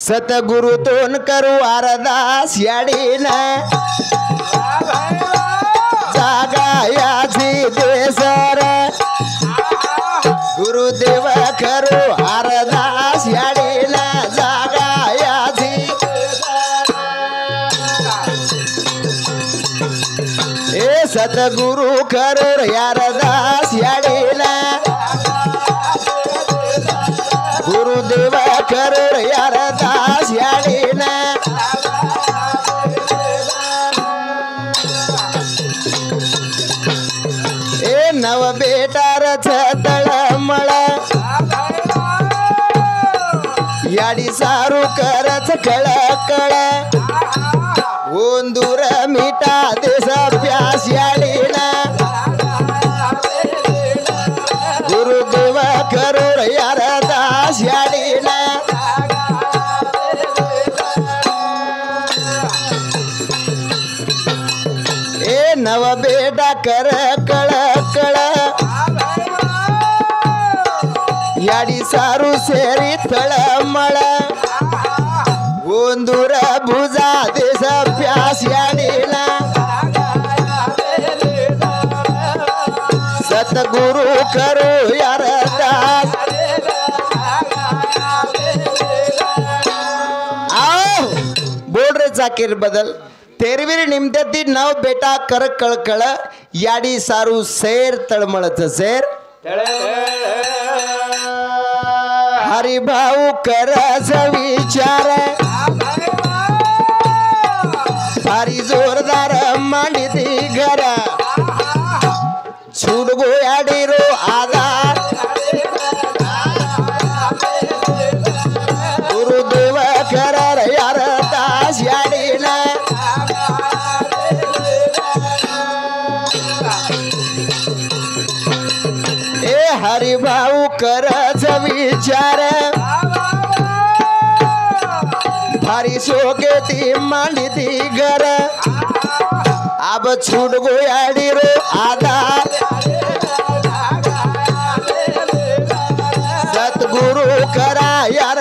सतगुरुतून करू अरदास याडीन जागा याची देसर. गुरुदेव करू अरदास याडीन जागा याची ए सतगुरु करू अरदास याडी याडी सारू करच कळ कळ ओंदूर मिठा देश प्यास याडीना. गुरुदेव करोड यार दास याडीना. ए नव बेटा कर कळ कळ याडी सारू ಸೇರಿ ತಳಮಳ ಒಂದೂರ ಭುಜ ದೇಶ ಪ್ಯಾಸ್ ಯಾಡಿನ सतगुरु करो यार दास आओ बोल रे चाकीर बदल तेरवीर निमत्याती नाव बेटा कर कळकळ याडी सारू सेर तळमळच सेर हरिभाऊ कराच विचार. भारी जोरदार मांडती घरा. छूट गोयाडी रो हरिभाऊ करच विचार भारी शोके ती मांडिती गर आब छूट गोयाडी रो आधार. सतगुरु करा यार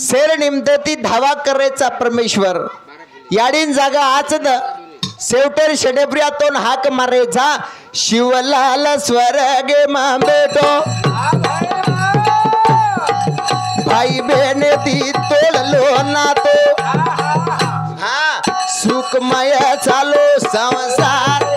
शेर निमते धावा करायचा परमेश्वर. याडीन जागा आच शेवटर शेडेप्रियातून हाक मारायचा शिवलाल स्वर्गे मा बेटो भाई बहन ती तोडलो नातो. हा सुखमय चालो संसार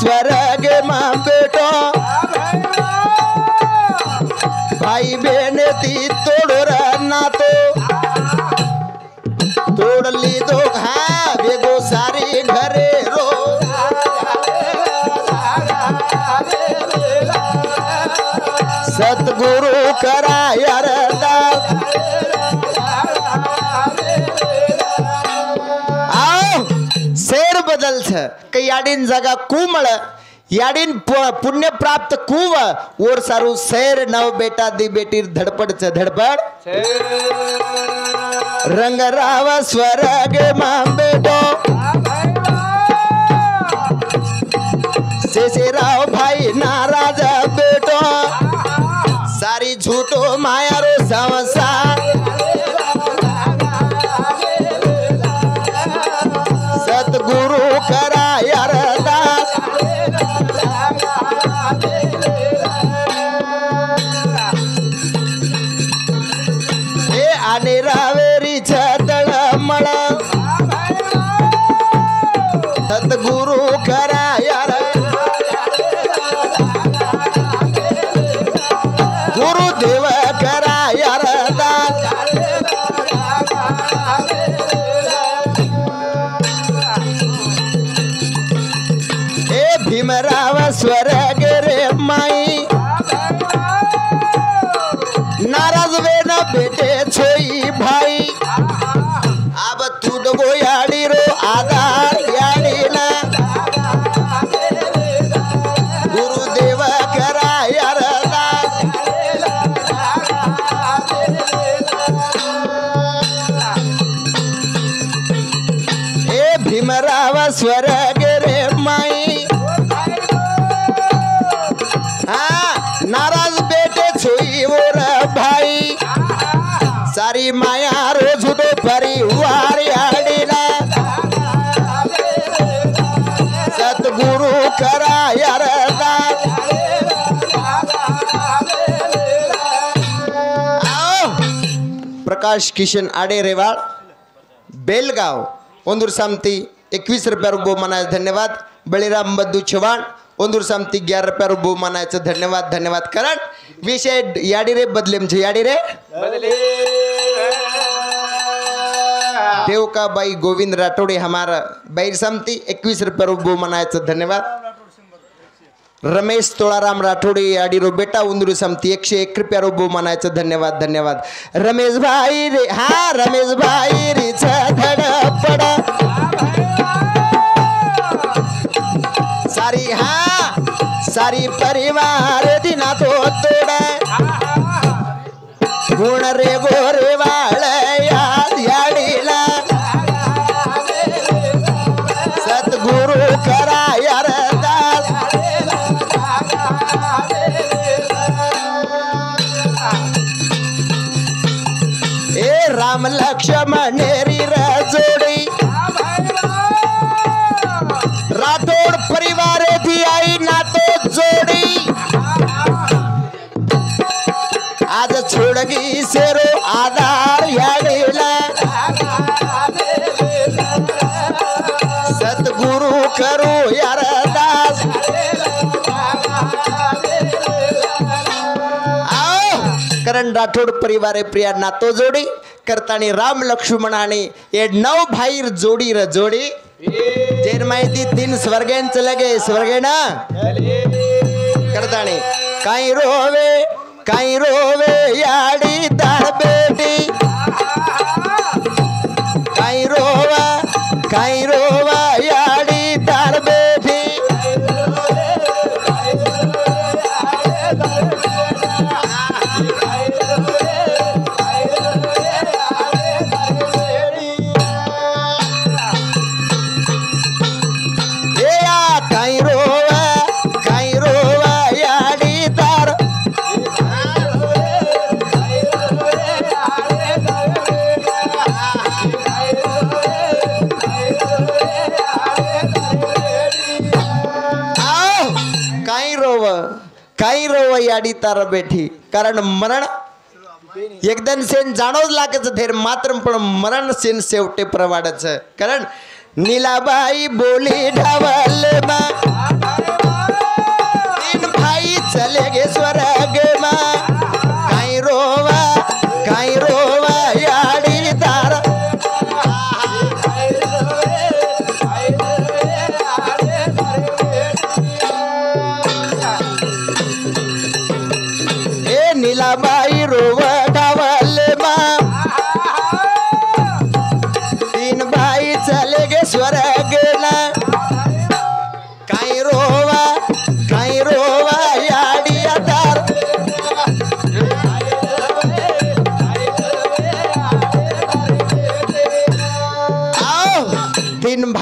स्वर्ग मा बेटो। भाई बहन ती तोडोर नातो तोडली दो हा याडीन जगा कुमळ याडीन पुण्यप्राप्त कुव ओर सारू सैर नव बेटा दी बेटीर च धडपड. रंग राव स्वरग बेटो. राव भाई नाराजा. cara. ಸ್ವರಗ ರೇ माई? नाराज़ वे ना बेटे छोई भाई। अब तू दबो याड़ी रो आधार याड़ी ना। गुरुदेव करा यार ए भीमराव स्वर गे रे माई? तारी माया रोज दुपारी वारी आडीला. सद्गुरु करा यार प्रकाश किशन आडे रेवाळ बेलगाव ओंदूर सामती एकवीस रुपया रुपये म्हणायचं धन्यवाद. बळीराम बद्दू चव्हाण ओंदूर सामती ग्यार रुपया रुपये मनायचं धन्यवाद धन्यवाद. कारण विषय याडी रे बदलेमचे याडी रे. बदले देव का बाई गोविंद राठोडे हमारा बाई समती एकवीस रुपये रुबो म्हणायचं धन्यवाद. रमेश तोळाराम राठोडे आडी रो बेटा उंदरू समती एकशे एक रुपया रो रुबो म्हणायचं धन्यवाद धन्यवाद. रमेश भाई रे हा रमेश भाई रे धड पडा. सारी हा सारी परिवार दिना तो तोड गुण रे गोरे वा. आज छोडगी सेरो आधार याडीला सद्गुरु करण राठोड परिवारे प्रिया नातो जोडी करतानी राम लक्ष्मणाने ये नऊ भाईर जोडी र जोडी. जेर माहिती तीन स्वर्गेंच लगे स्वर्गे ना करतानी काही रोवे काही रोवे याडी दार काही याडी तार बेठी. कारण मरण एकदम सेन जाणवच लागच थेर मात्र पण मरण सेन शेवटे प्रवाडच कारण नीलाबाई बोली ढावल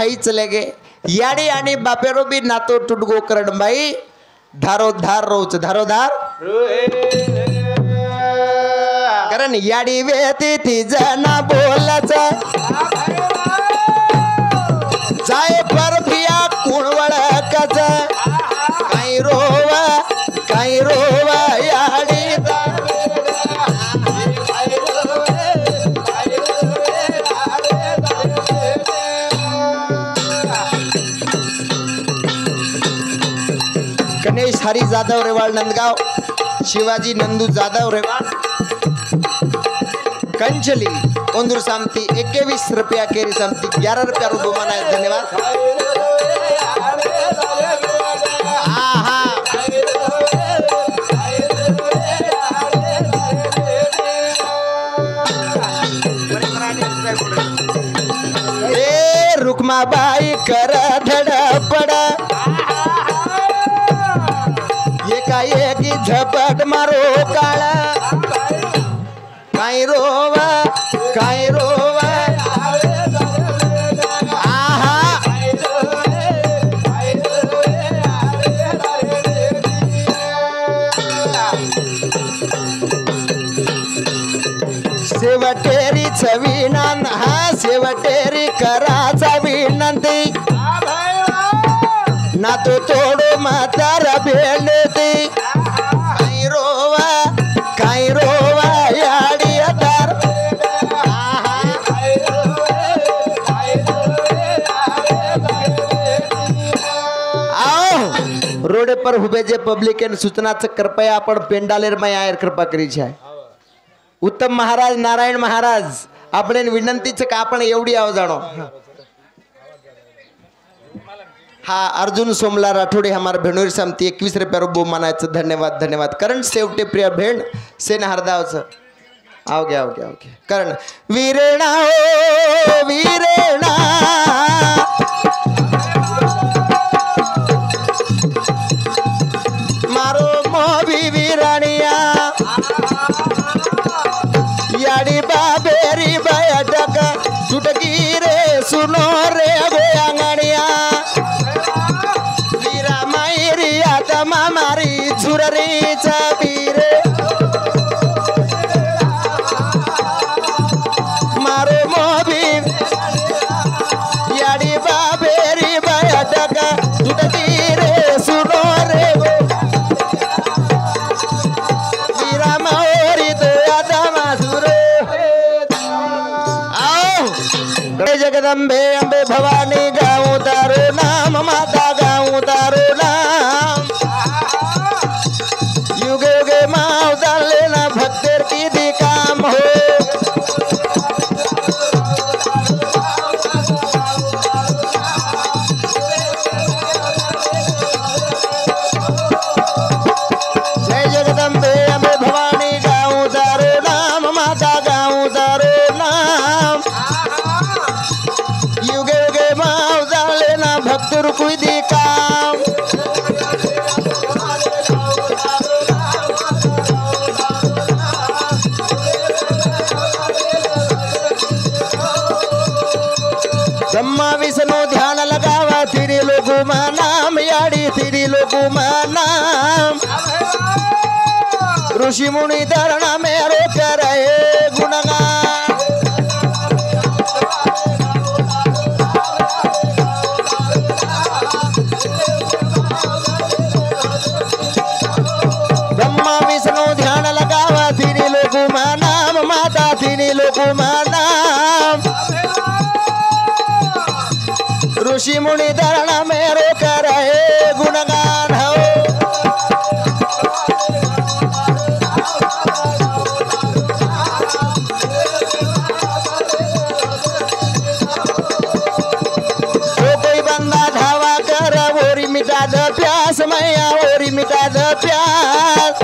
भाई चले याडी आणि बापेरो बी नातो टुटगो करण बाई धारो धार रोच धारो धार कारण याडी वेती ती जना बोलच जाय परफिया कुणवळ कचा हरी जाधव रेवाळ नंदगाव शिवाजी नंदू जाधव रेवाळ. कंचली ओंदूर सामती एकवीस रुपया केरी सामती ग्यारह रुपया रूप माना धन्यवाद. रुकमा बाई करा झपट मारो काळ. काय रोव काय रोव. आहा. शेवटेरी चवीनान हा शेवटेरी कराचा विनंती. ना तो तोडो म्हातारा भेंडती. आओ रोडे पर हुबे जे पब्लिक एन सूचनाचं कृपया आपण पेंडालेर मै आयर कृपा करीची आहे उत्तम महाराज नारायण महाराज आपण विनंतीचं का आपण एवढी आव जाणो हा अर्जुन सोमला राठोडे हमार भेणोरी समती एकवीस रुपया रुबो म्हणायचं धन्यवाद धन्यवाद। कारण शेवटे प्रिय भेण सेन हरदावचं हो आव घ्या आव कारण आव घ्या करण हो, मोबी वीराणिया याडी बाबेरी बैठक सुटकी रे सुनो रे गोयांगणिया वीरा मायरी आता मामारी झुररीचा. जगदंबे अंबे भवानी जाऊ तारे नाम माता तिरी नाम ऋषि धरणा मेरो करे गुणगान ब्रह्मा विष्णु ध्यान लगावा तिनी लोगु नाम माता तिनी लोगु नाम. ऋषि मुनि धरण समयावरी मैया ओरी प्यास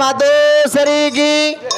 महाराज की की